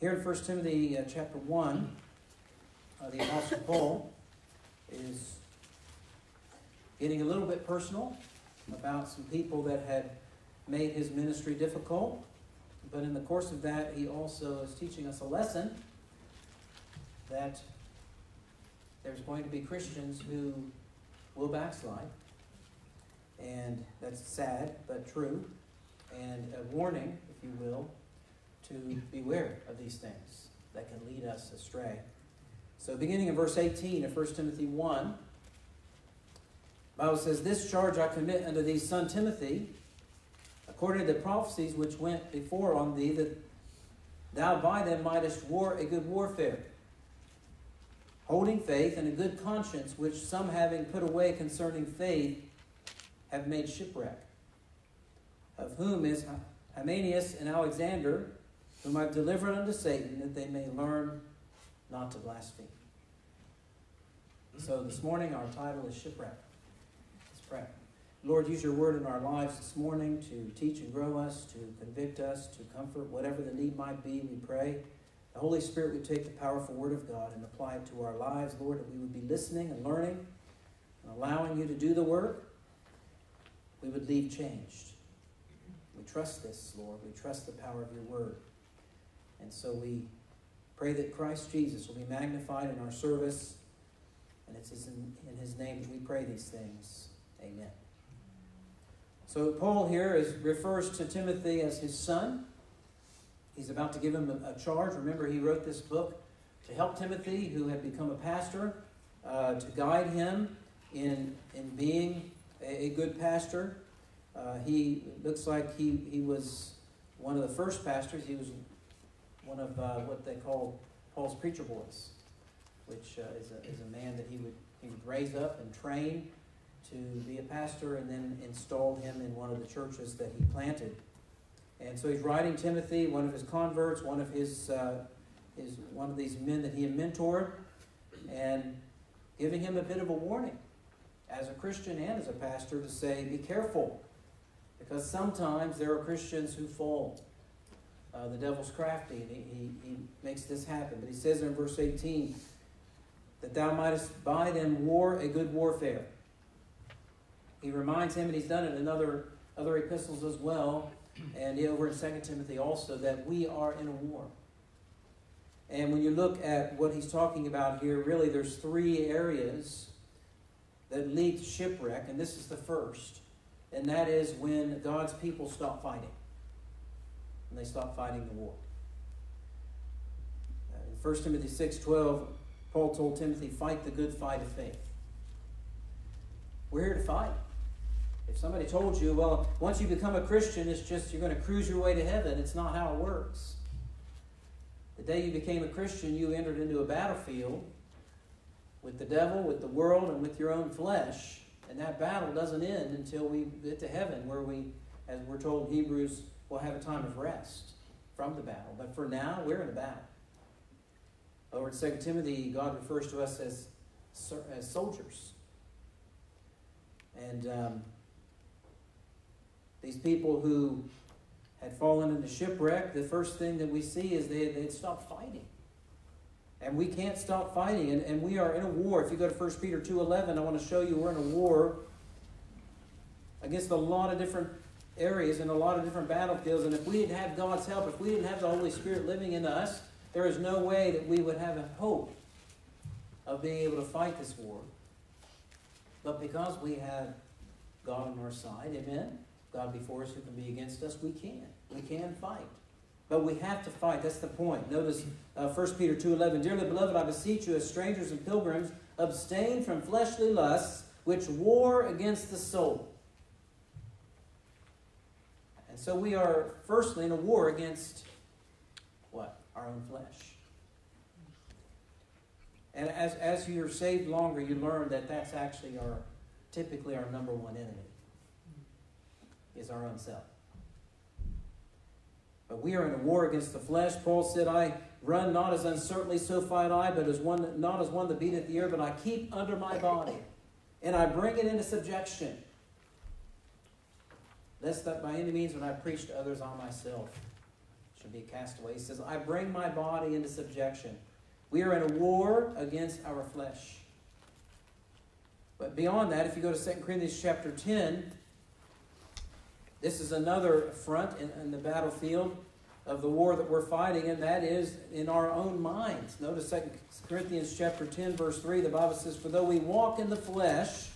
Here in 1 Timothy uh, chapter 1, uh, the Apostle Paul is getting a little bit personal about some people that had made his ministry difficult. But in the course of that, he also is teaching us a lesson that there's going to be Christians who will backslide. And that's sad, but true. And a warning, if you will, to beware of these things that can lead us astray. So, beginning in verse 18 of 1 Timothy 1, Bible says, This charge I commit unto thee, son Timothy, according to the prophecies which went before on thee, that thou by them mightest war a good warfare, holding faith and a good conscience, which some having put away concerning faith have made shipwreck, of whom is Hymenaeus and Alexander, whom I've delivered unto Satan, that they may learn not to blaspheme. So this morning our title is Shipwreck. Let's pray. Lord, use your word in our lives this morning to teach and grow us, to convict us, to comfort, whatever the need might be, we pray. The Holy Spirit would take the powerful word of God and apply it to our lives, Lord, that we would be listening and learning and allowing you to do the work. We would leave changed. We trust this, Lord. We trust the power of your word. And so we pray that Christ Jesus will be magnified in our service. And it's in, his name that we pray these things. Amen. So Paul here is, refers to Timothy as his son. He's about to give him a, a charge. Remember, he wrote this book to help Timothy, who had become a pastor, uh, to guide him in, in being a, a good pastor. Uh, he looks like he, he was one of the first pastors. He was one of uh, what they call Paul's preacher boys, which uh, is, a, is a man that he would, he would raise up and train to be a pastor and then install him in one of the churches that he planted. And so he's writing Timothy, one of his converts, one of his, uh, his one of these men that he had mentored, and giving him a bit of a warning as a Christian and as a pastor to say, be careful, because sometimes there are Christians who fall. Uh, the devil's crafty, and he, he, he makes this happen. But he says in verse 18, that thou mightest by them war a good warfare. He reminds him, and he's done it in other, other epistles as well, and over in 2 Timothy also, that we are in a war. And when you look at what he's talking about here, really there's three areas that lead to shipwreck, and this is the first. And that is when God's people stop fighting. And they stop fighting the war. Uh, in 1 Timothy 6.12, Paul told Timothy, fight the good fight of faith. We're here to fight. If somebody told you, well, once you become a Christian, it's just you're going to cruise your way to heaven, it's not how it works. The day you became a Christian, you entered into a battlefield with the devil, with the world, and with your own flesh. And that battle doesn't end until we get to heaven, where we, as we're told in Hebrews, will have a time of rest from the battle. But for now, we're in a battle. Over in 2 Timothy, God refers to us as, as soldiers. And um, these people who had fallen into shipwreck, the first thing that we see is they, they'd stopped fighting. And we can't stop fighting. And, and we are in a war. If you go to 1 Peter 2.11, I want to show you we're in a war against a lot of different areas and a lot of different battlefields. And if we didn't have God's help, if we didn't have the Holy Spirit living in us, there is no way that we would have a hope of being able to fight this war. But because we have God on our side, amen, God before us who can be against us, we can. We can fight. But we have to fight. That's the point. Notice uh, 1 Peter 2.11, Dearly beloved, I beseech you as strangers and pilgrims, abstain from fleshly lusts, which war against the soul. So we are firstly in a war against what? Our own flesh. And as, as you're saved longer, you learn that that's actually our, typically our number one enemy, is our own self. But we are in a war against the flesh. Paul said, I run not as uncertainly, so fight I, but as one not as one that beateth the air, but I keep under my body, and I bring it into subjection. Lest that by any means when I preach to others, on myself should be a castaway. He says, I bring my body into subjection. We are in a war against our flesh. But beyond that, if you go to 2 Corinthians chapter 10, this is another front in, in, the battlefield of the war that we're fighting, and that is in our own minds. Notice 2 Corinthians chapter 10, verse 3, the Bible says, For though we walk in the flesh,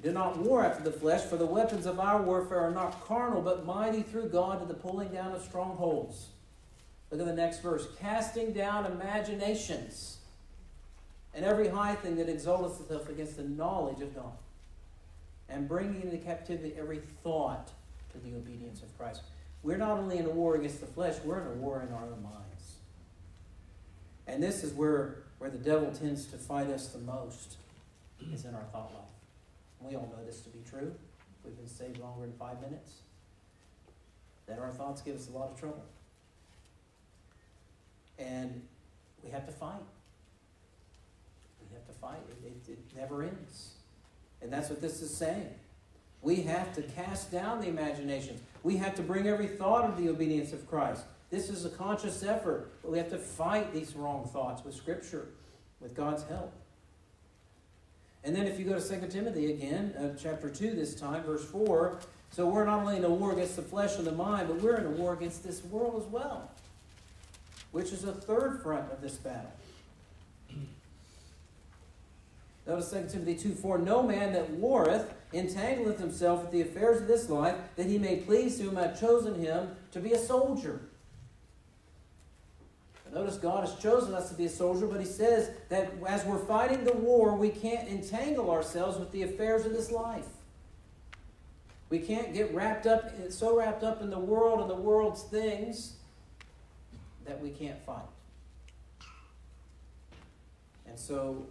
we do not war after the flesh, for the weapons of our warfare are not carnal, but mighty through God to the pulling down of strongholds. Look at the next verse. Casting down imaginations and every high thing that exalteth itself against the knowledge of God, and bringing into captivity every thought to the obedience of Christ. We're not only in a war against the flesh, we're in a war in our own minds. And this is where, where the devil tends to fight us the most, is in our thought life. We all know this to be true. We've been saved longer than five minutes. That our thoughts give us a lot of trouble. And we have to fight. We have to fight. It, it, it never ends. And that's what this is saying. We have to cast down the imaginations. We have to bring every thought of the obedience of Christ. This is a conscious effort, but we have to fight these wrong thoughts with Scripture, with God's help. And then if you go to 2 Timothy again, uh, chapter 2 this time, verse 4, so we're not only in a war against the flesh and the mind, but we're in a war against this world as well, which is a third front of this battle. Notice 2 Timothy 2 4 No man that warreth entangleth himself with the affairs of this life, that he may please whom hath chosen him to be a soldier. Notice God has chosen us to be a soldier, but He says that as we're fighting the war, we can't entangle ourselves with the affairs of this life. We can't get wrapped up, so wrapped up in the world and the world's things that we can't fight. And so,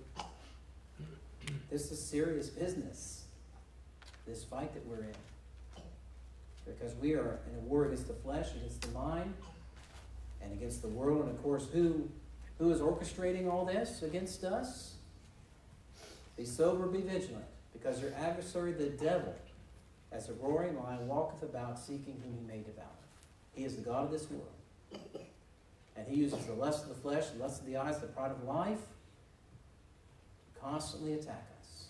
this is serious business, this fight that we're in. Because we are in a war against the flesh, against the mind, and against the world. And of course, who, who is orchestrating all this against us? Be sober, be vigilant, because your adversary, the devil, as a roaring lion, walketh about seeking whom he may devour. He is the God of this world. And he uses the lust of the flesh, the lust of the eyes, the pride of life to constantly attack us.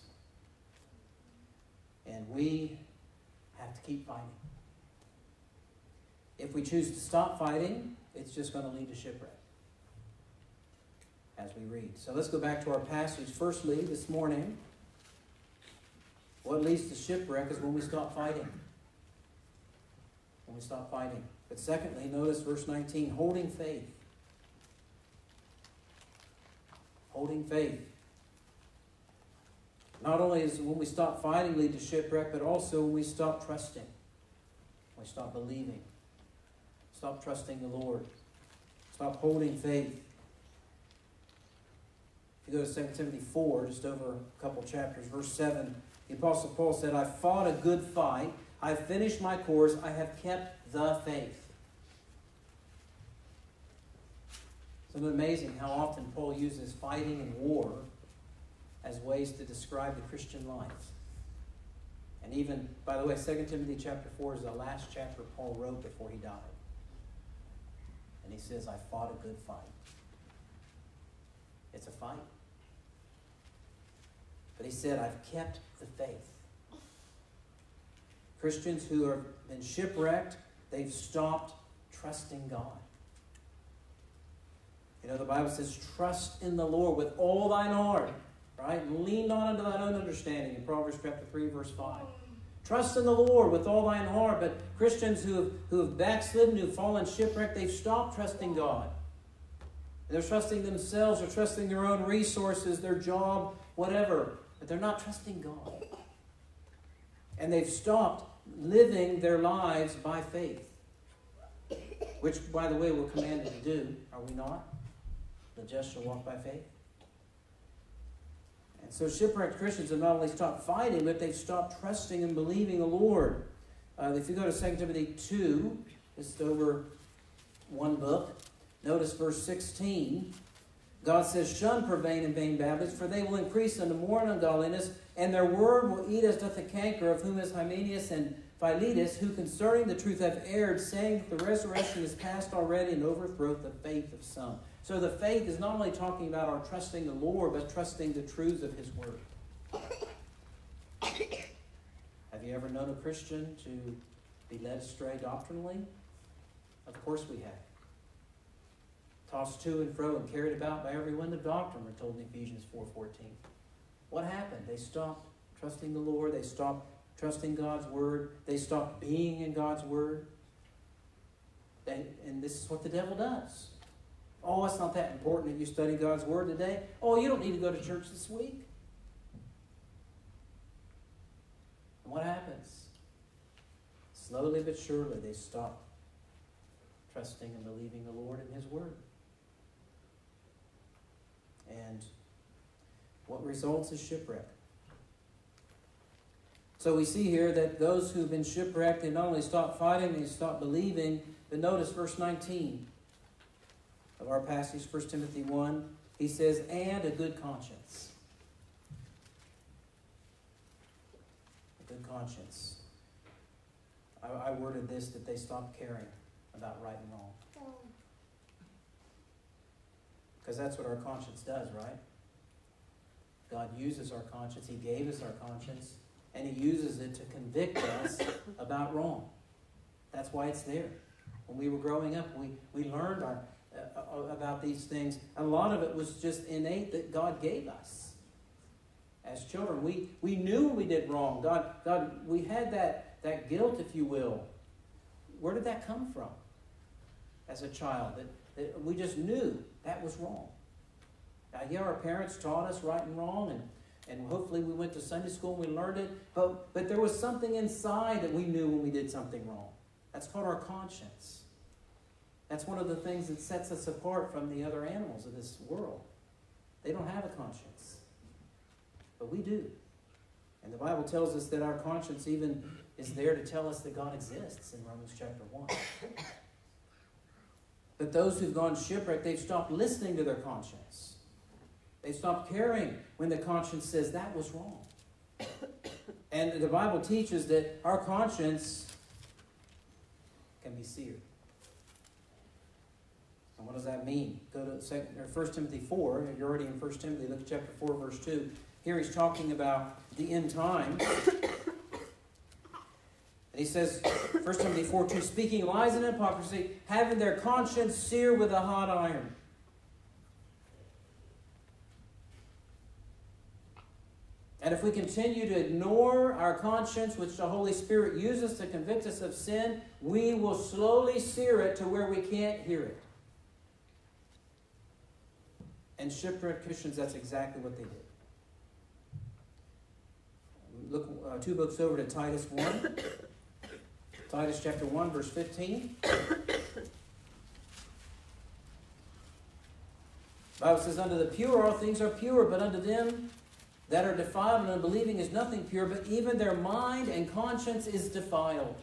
And we have to keep fighting. If we choose to stop fighting, it's just going to lead to shipwreck as we read. So let's go back to our passage. Firstly, this morning, what leads to shipwreck is when we stop fighting. When we stop fighting. But secondly, notice verse 19 holding faith. Holding faith. Not only is when we stop fighting lead to shipwreck, but also when we stop trusting. We stop believing. Stop trusting the Lord. Stop holding faith. If you go to 2 Timothy 4, just over a couple chapters, verse 7, the Apostle Paul said, I fought a good fight. I finished my course. I have kept the faith. It's amazing how often Paul uses fighting and war as ways to describe the Christian life. And even, by the way, 2 Timothy chapter 4 is the last chapter Paul wrote before he died. And he says, I fought a good fight. It's a fight. But he said, I've kept the faith. Christians who have been shipwrecked, they've stopped trusting God. You know, the Bible says, trust in the Lord with all thine heart, right? And Lean not unto thine own understanding in Proverbs chapter 3, verse 5. Trust in the Lord with all thine heart. But Christians who have, who have backslidden, who've fallen shipwrecked, they've stopped trusting God. They're trusting themselves, they're trusting their own resources, their job, whatever. But they're not trusting God. And they've stopped living their lives by faith. Which, by the way, we're commanded to do, are we not? The just shall walk by faith. So shipwrecked Christians have not only stopped fighting, but they've stopped trusting and believing the Lord. Uh, if you go to 2 Timothy 2, just over one book, notice verse 16. God says, Shun profane and vain babblings, for they will increase unto more ungodliness, and their word will eat as doth the canker, of whom is Hymenaeus and Philetus, who concerning the truth have erred, saying that the resurrection is past already and overthroweth the faith of some. So the faith is not only talking about our trusting the Lord, but trusting the truths of His Word. Have you ever known a Christian to be led astray doctrinally? Of course we have. Tossed to and fro and carried about by every wind of doctrine, we're told in Ephesians 4.14. What happened? They stopped trusting the Lord. They stopped trusting God's word. They stopped being in God's word. And, and this is what the devil does. Oh, it's not that important that you study God's word today. Oh, you don't need to go to church this week. And what happens? Slowly but surely, they stop trusting and believing the Lord and His word. And what results is shipwreck. So we see here that those who've been shipwrecked, they not only stop fighting, they stop believing. But notice verse 19 of our passage, 1 Timothy 1. He says, and a good conscience. A good conscience. I, I worded this that they stopped caring about right and wrong. Because that's what our conscience does, right? God uses our conscience. He gave us our conscience and he uses it to convict us about wrong. That's why it's there. When we were growing up, we, we learned our, about these things. A lot of it was just innate that God gave us as children. We, we knew we did wrong. God, God, we had that, that guilt, if you will. Where did that come from as a child? That, that we just knew that was wrong. Now, yeah, our parents taught us right and wrong, and and hopefully we went to Sunday school and we learned it, but, but there was something inside that we knew when we did something wrong. That's called our conscience. That's one of the things that sets us apart from the other animals of this world. They don't have a conscience, but we do. And the Bible tells us that our conscience even is there to tell us that God exists in Romans chapter 1. But those who've gone shipwrecked, they've stopped listening to their conscience. They've stopped caring when the conscience says that was wrong. and the Bible teaches that our conscience can be seared. Does that mean? Go to second, or 1 Timothy 4. You're already in 1 Timothy. Look at chapter 4, verse 2. Here he's talking about the end time. And he says, 1 Timothy 4 2, speaking lies and hypocrisy, having their conscience seared with a hot iron And if we continue to ignore our conscience, which the Holy Spirit uses to convict us of sin, we will slowly sear it to where we can't hear it. And shipwrecked Christians, that's exactly what they did. Look uh, two books over to Titus 1. Titus chapter 1, verse 15. Bible says, Unto the pure all things are pure, but unto them that are defiled and unbelieving is nothing pure, but even their mind and conscience is defiled.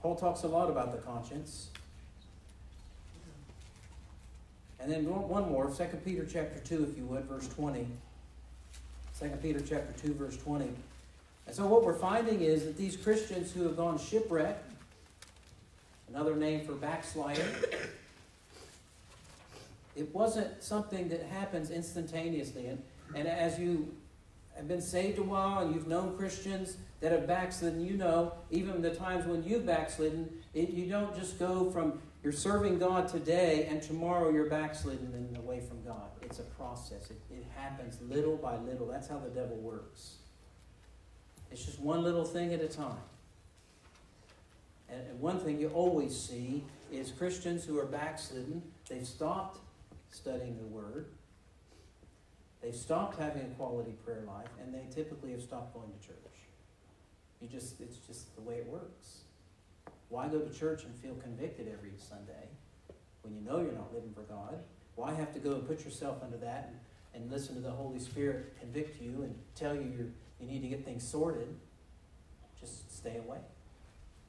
Paul talks a lot about the conscience. And then one more, 2 Peter chapter 2, if you would, verse 20. 2 Peter chapter 2, verse 20. And so what we're finding is that these Christians who have gone shipwrecked, another name for backslider, it wasn't something that happens instantaneously. And, and as you have been saved a while and you've known Christians that have backslidden, you know, even the times when you've backslidden, it, you don't just go from you're serving God today and tomorrow you're backslidden and away from God. It's a process. It, it happens little by little. That's how the devil works. It's just one little thing at a time. And, and one thing you always see is Christians who are backslidden, they've stopped studying the Word. They've stopped having a quality prayer life, and they typically have stopped going to church. You just, it's just the way it works. Why go to church and feel convicted every Sunday when you know you're not living for God? Why have to go and put yourself under that and, and listen to the Holy Spirit convict you and tell you you you need to get things sorted? Just stay away.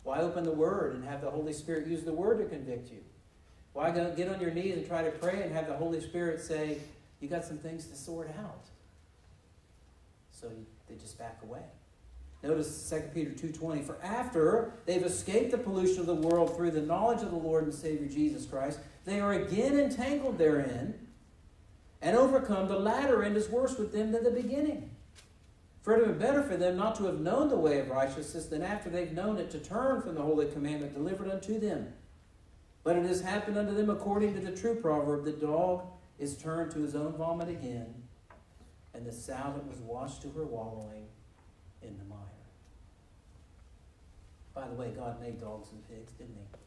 Why open the Word and have the Holy Spirit use the Word to convict you? Why go get on your knees and try to pray and have the Holy Spirit say, You got some things to sort out? So they just back away. Notice 2 Peter 2.20, For after they've escaped the pollution of the world through the knowledge of the Lord and Savior Jesus Christ, they are again entangled therein and overcome. The latter end is worse with them than the beginning. For it would have been better for them not to have known the way of righteousness than after they've known it to turn from the holy commandment delivered unto them. But it has happened unto them according to the true proverb the dog is turned to his own vomit again, and the sow that was washed to her wallowing in the mire. By the way, God made dogs and pigs, didn't he?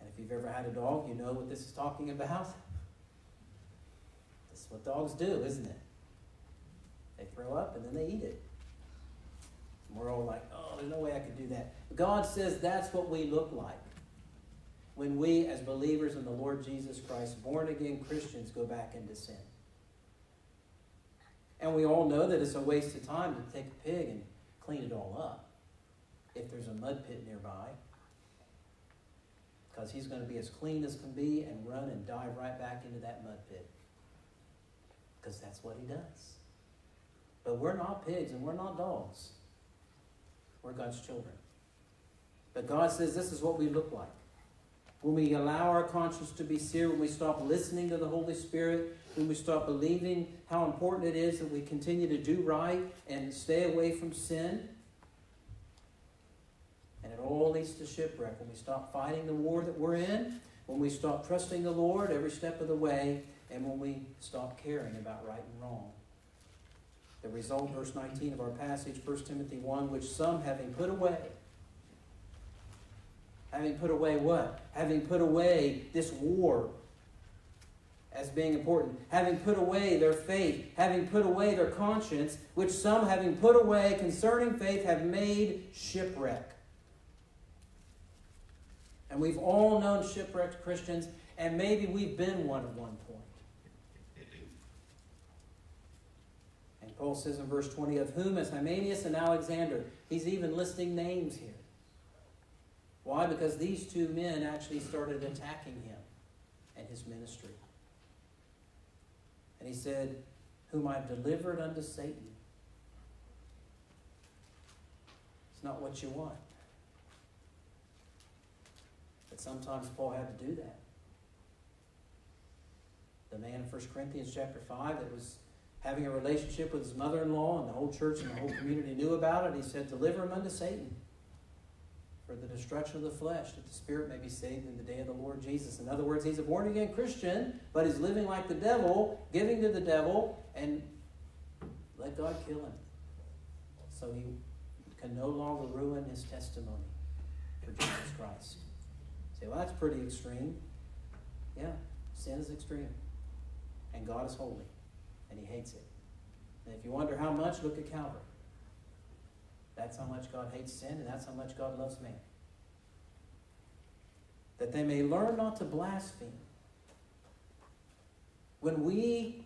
And if you've ever had a dog, you know what this is talking about. This is what dogs do, isn't it? They throw up and then they eat it. And we're all like, oh, there's no way I could do that. God says that's what we look like when we, as believers in the Lord Jesus Christ, born again Christians, go back into sin. And we all know that it's a waste of time to take a pig and clean it all up if there's a mud pit nearby. Because he's going to be as clean as can be and run and dive right back into that mud pit. Because that's what he does. But we're not pigs and we're not dogs. We're God's children. But God says this is what we look like. When we allow our conscience to be seared, when we stop listening to the Holy Spirit, when we stop believing how important it is that we continue to do right and stay away from sin, and it all leads to shipwreck. When we stop fighting the war that we're in, when we stop trusting the Lord every step of the way, and when we stop caring about right and wrong. The result, verse 19 of our passage, 1 Timothy 1, which some having put away, having put away what? Having put away this war as being important, having put away their faith, having put away their conscience, which some having put away concerning faith have made shipwreck. And we've all known shipwrecked Christians, and maybe we've been one at one point. And Paul says in verse 20, of whom is Hymenaeus and Alexander. He's even listing names here. Why? Because these two men actually started attacking him and his ministry. And he said, Whom I've delivered unto Satan. It's not what you want. But sometimes Paul had to do that. The man in 1 Corinthians chapter 5 that was having a relationship with his mother in law, and the whole church and the whole community knew about it, he said, Deliver him unto Satan for the destruction of the flesh, that the spirit may be saved in the day of the Lord Jesus. In other words, he's a born again Christian, but he's living like the devil, giving to the devil, and let God kill him. So he can no longer ruin his testimony for Jesus Christ. say, well, that's pretty extreme. Yeah, sin is extreme. And God is holy. And he hates it. And if you wonder how much, look at Calvary. That's how much God hates sin, and that's how much God loves man. That they may learn not to blaspheme. When we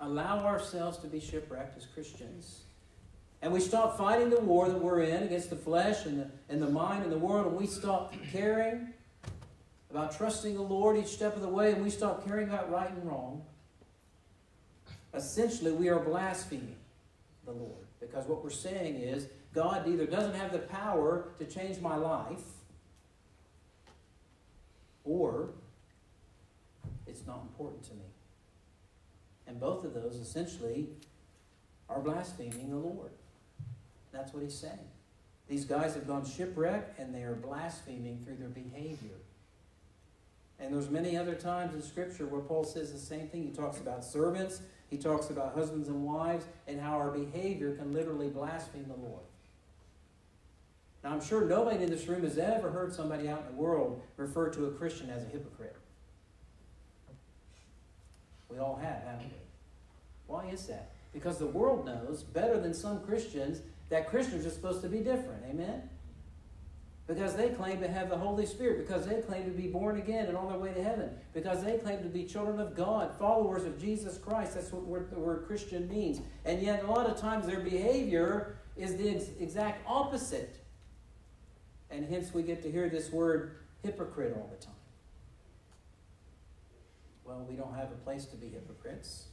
allow ourselves to be shipwrecked as Christians, and we stop fighting the war that we're in against the flesh and the, and the mind and the world, and we stop caring about trusting the Lord each step of the way, and we stop caring about right and wrong, essentially we are blaspheming the Lord. Because what we're saying is God either doesn't have the power to change my life, or it's not important to me. And both of those essentially are blaspheming the Lord. That's what he's saying. These guys have gone shipwreck and they are blaspheming through their behavior. And there's many other times in Scripture where Paul says the same thing. He talks about servants he talks about husbands and wives and how our behavior can literally blaspheme the Lord. Now, I'm sure nobody in this room has ever heard somebody out in the world refer to a Christian as a hypocrite. We all have, haven't we? Why is that? Because the world knows better than some Christians that Christians are supposed to be different. Amen? Because they claim to have the Holy Spirit, because they claim to be born again and on their way to heaven, because they claim to be children of God, followers of Jesus Christ. That's what the word Christian means. And yet, a lot of times, their behavior is the ex- exact opposite. And hence, we get to hear this word hypocrite all the time. Well, we don't have a place to be hypocrites.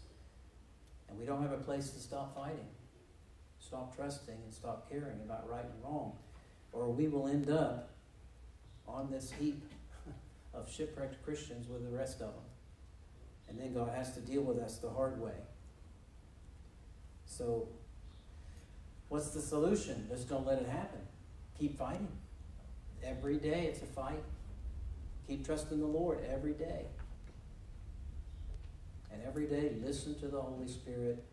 And we don't have a place to stop fighting, stop trusting, and stop caring about right and wrong. Or we will end up on this heap of shipwrecked Christians with the rest of them. And then God has to deal with us the hard way. So, what's the solution? Just don't let it happen. Keep fighting. Every day it's a fight. Keep trusting the Lord every day. And every day listen to the Holy Spirit.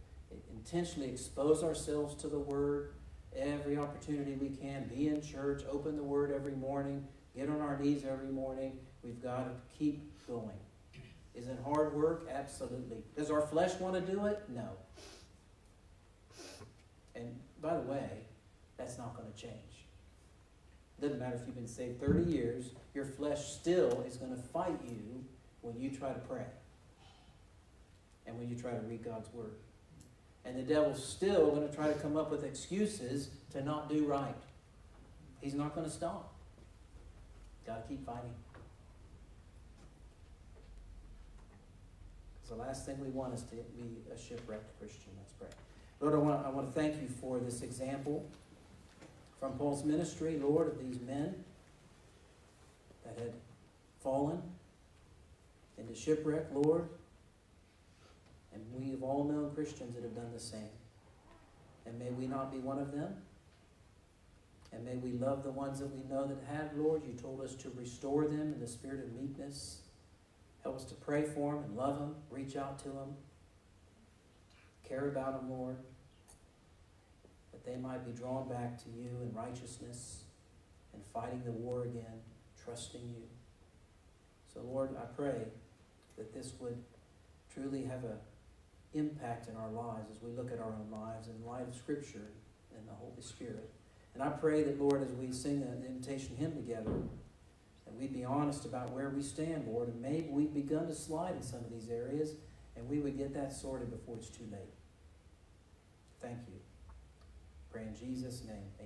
Intentionally expose ourselves to the Word every opportunity we can. Be in church. Open the Word every morning. Get on our knees every morning. We've got to keep going. Is it hard work? Absolutely. Does our flesh want to do it? No. And by the way, that's not going to change. Doesn't matter if you've been saved 30 years, your flesh still is going to fight you when you try to pray and when you try to read God's Word. And the devil's still going to try to come up with excuses to not do right. He's not going to stop. Got to keep fighting. So the last thing we want is to be a shipwrecked Christian. Let's pray. Lord, I want, I want to thank you for this example from Paul's ministry, Lord, of these men that had fallen into shipwreck, Lord. And we have all known Christians that have done the same. And may we not be one of them. And may we love the ones that we know that have, Lord. You told us to restore them in the spirit of meekness. Help us to pray for them and love them, reach out to them, care about them, Lord that they might be drawn back to you in righteousness and fighting the war again, trusting you. So, Lord, I pray that this would truly have an impact in our lives as we look at our own lives in light of Scripture and the Holy Spirit. And I pray that, Lord, as we sing an invitation hymn together, that we'd be honest about where we stand, Lord, and maybe we've begun to slide in some of these areas, and we would get that sorted before it's too late. Thank you. Pray in Jesus' name. Amen.